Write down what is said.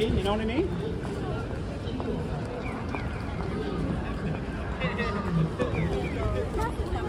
TV. You know what I mean?